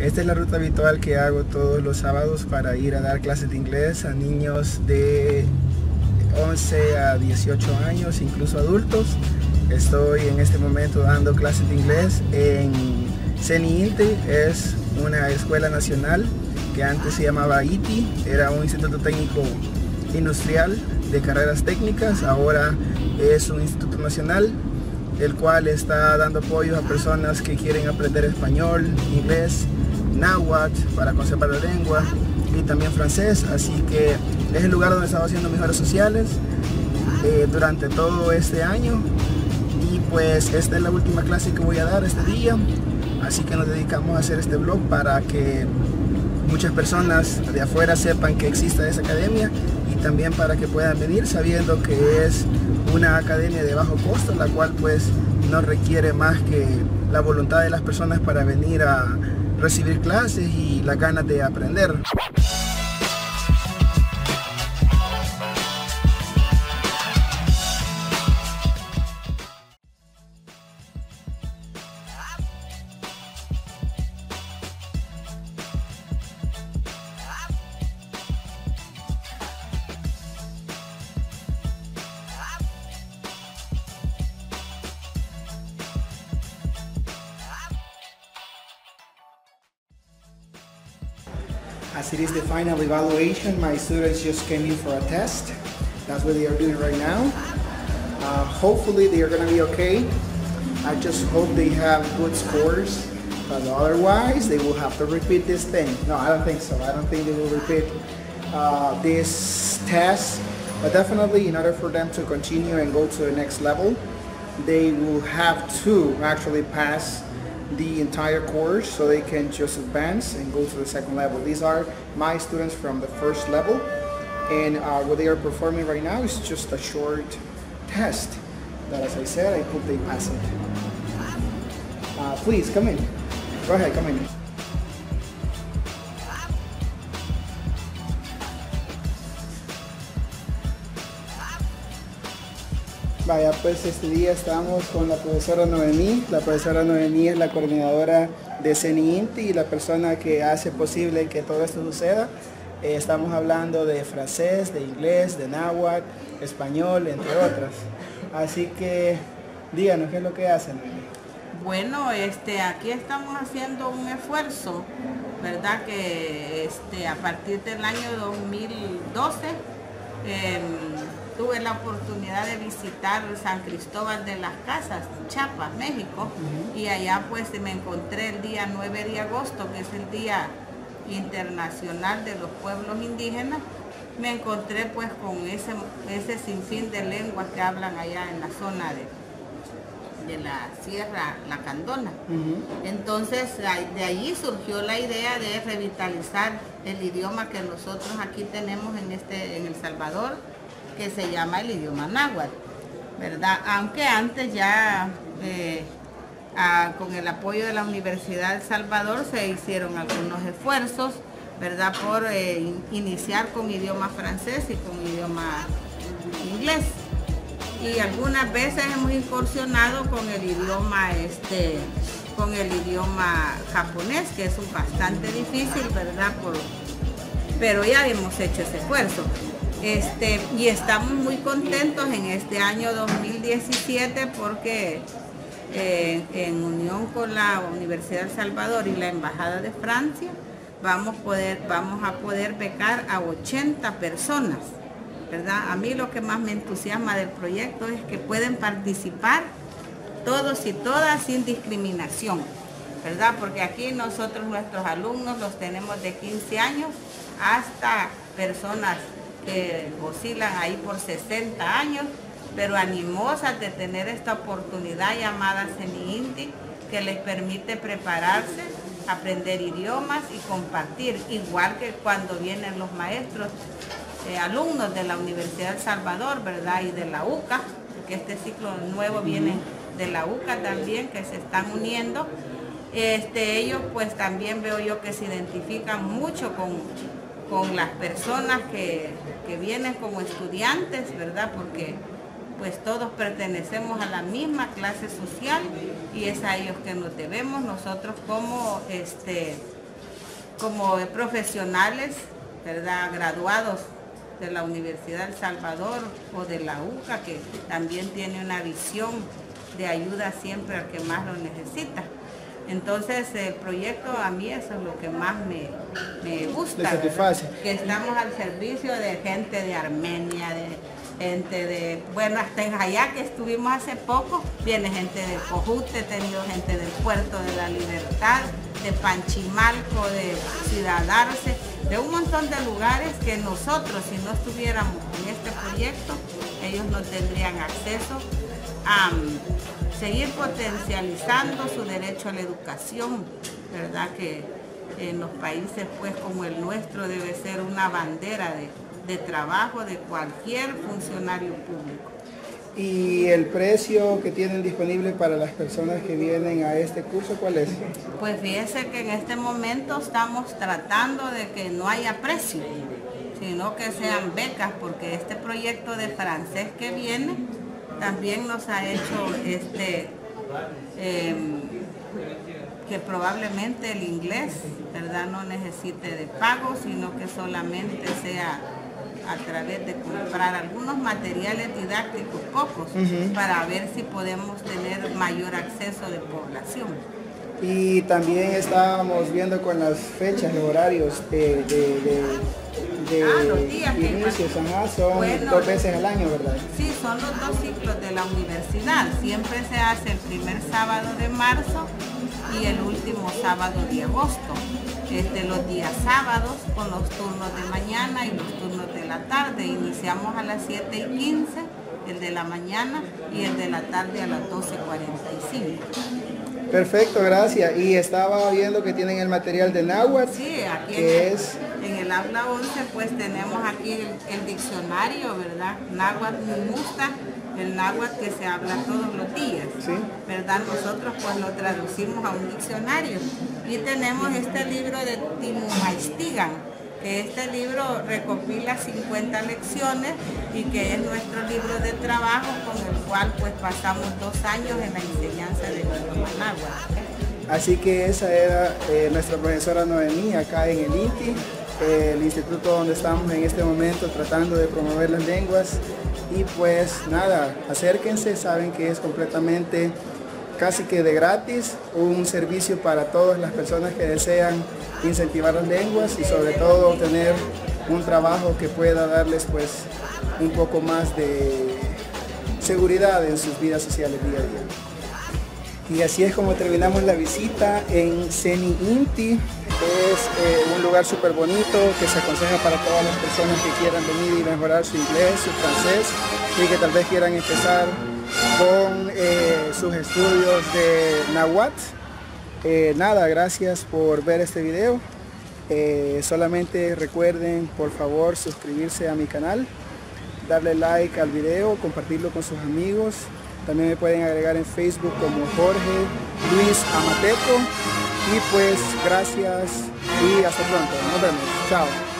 Esta es la ruta habitual que hago todos los sábados para ir a dar clases de inglés a niños de 11 a 18 años, incluso adultos. Estoy en este momento dando clases de inglés en CENI es una escuela nacional que antes se llamaba ITI, era un instituto técnico industrial de carreras técnicas, ahora es un instituto nacional el cual está dando apoyo a personas que quieren aprender español, inglés, náhuatl para conservar la lengua y también francés, así que es el lugar donde estamos haciendo mejores sociales eh, durante todo este año. Y pues esta es la última clase que voy a dar este día, así que nos dedicamos a hacer este blog para que muchas personas de afuera sepan que existe esa academia y también para que puedan venir sabiendo que es una academia de bajo costo, la cual pues no requiere más que la voluntad de las personas para venir a recibir clases y las ganas de aprender. As it is the final evaluation, my students just came in for a test. That's what they are doing right now. Uh, hopefully they are gonna be okay. I just hope they have good scores, but otherwise they will have to repeat this thing. No, I don't think so. I don't think they will repeat uh, this test, but definitely in order for them to continue and go to the next level, they will have to actually pass the entire course so they can just advance and go to the second level. These are my students from the first level and uh, what they are performing right now is just a short test that as I said, I hope they pass it. Uh, please come in. Go ahead, come in. Vaya, pues este día estamos con la profesora Noemí. La profesora Noemí es la coordinadora de CENIINTI y la persona que hace posible que todo esto suceda. Eh, estamos hablando de francés, de inglés, de náhuatl, español, entre otras. Así que díganos qué es lo que hacen. Bueno, este, aquí estamos haciendo un esfuerzo, ¿verdad? Que este, a partir del año 2012 tuve la oportunidad de visitar San Cristóbal de las Casas, Chiapas, México, y allá pues me encontré el día 9 de agosto, que es el Día Internacional de los Pueblos Indígenas, me encontré pues con ese, ese sinfín de lenguas que hablan allá en la zona de, de la Sierra La Candona. Entonces de allí surgió la idea de revitalizar el idioma que nosotros aquí tenemos en, este, en El Salvador, que se llama el idioma náhuatl, ¿verdad? Aunque antes ya eh, con el apoyo de la Universidad de Salvador se hicieron algunos esfuerzos, ¿verdad? Por eh, iniciar con idioma francés y con idioma inglés. Y algunas veces hemos incursionado con el idioma este con el idioma japonés, que es un bastante difícil, ¿verdad? Pero ya hemos hecho ese esfuerzo. Este, y estamos muy contentos en este año 2017 porque eh, en unión con la Universidad de Salvador y la Embajada de Francia vamos, poder, vamos a poder becar a 80 personas. ¿verdad? A mí lo que más me entusiasma del proyecto es que pueden participar todos y todas sin discriminación, ¿verdad? Porque aquí nosotros, nuestros alumnos, los tenemos de 15 años hasta personas que oscilan ahí por 60 años, pero animosas de tener esta oportunidad llamada CENIINTI, que les permite prepararse, aprender idiomas y compartir, igual que cuando vienen los maestros, eh, alumnos de la Universidad de Salvador, ¿verdad? Y de la UCA, porque este ciclo nuevo viene de la UCA también, que se están uniendo. Este, ellos pues también veo yo que se identifican mucho con con las personas que, vienen como estudiantes, ¿verdad? Porque pues todos pertenecemos a la misma clase social y es a ellos que nos debemos nosotros como este, como profesionales, ¿verdad? Graduados de la Universidad del Salvador o de la UCA, que también tiene una visión de ayuda siempre al que más lo necesita. Entonces el proyecto a mí eso es lo que más me, me gusta. Que estamos al servicio de gente de Armenia, de gente de, bueno, hasta en Jayá que estuvimos hace poco, viene gente de Cojute, he tenido gente del Puerto de la Libertad, de Panchimalco, de Ciudad Arce, de un montón de lugares que nosotros, si no estuviéramos en este proyecto, ellos no tendrían acceso a seguir potencializando su derecho a la educación, ¿verdad? Que en los países pues como el nuestro debe ser una bandera de, trabajo de cualquier funcionario público. ¿Y el precio que tienen disponible para las personas que vienen a este curso cuál es? Pues fíjese que en este momento estamos tratando de que no haya precio, sino que sean becas, porque este proyecto de francés que viene también nos ha hecho este em, que probablemente el inglés verdad no necesite de pago sino que solamente sea a través de comprar algunos materiales didácticos pocos para ver si podemos tener mayor acceso de población. Y también estábamos viendo con las fechas y horarios de de ah, los días inicio, son dos veces al año, ¿verdad? Sí, son los dos ciclos de la universidad. Siempre se hace el primer sábado de marzo y el último sábado de agosto. Este, los días sábados con los turnos de mañana y los turnos de la tarde. Iniciamos a las 7 y 15, el de la mañana y el de la tarde a las 12.45. Perfecto, gracias. Y estaba viendo que tienen el material de náhuatl. Sí, aquí en, es... el habla 11 pues tenemos aquí el, diccionario, ¿verdad? Náhuatl gusta el náhuatl que se habla todos los días. ¿Sí? ¿Verdad? Nosotros pues lo traducimos a un diccionario. Y tenemos este libro de Timo Maistigan este libro recopila 50 lecciones y que es nuestro libro de trabajo con el cual pues pasamos dos años en la enseñanza de Managua. Así que esa era eh, nuestra profesora Noemí acá en el INTI, el instituto donde estamos en este momento tratando de promover las lenguas y pues nada, acérquense, saben que es completamente casi que de gratis, un servicio para todas las personas que desean incentivar las lenguas y sobre todo tener un trabajo que pueda darles pues un poco más de seguridad en sus vidas sociales día a día. Y así es como terminamos la visita en Ceni Inti. Es eh, un lugar súper bonito que se aconseja para todas las personas que quieran venir y mejorar su inglés, su francés y que tal vez quieran empezar con eh, sus estudios de Nahuatl eh, nada, gracias por ver este video. Eh, solamente recuerden por favor suscribirse a mi canal, darle like al video, compartirlo con sus amigos. También me pueden agregar en Facebook como Jorge Luis Amateco. Y pues gracias y hasta pronto. Nos vemos. Chao.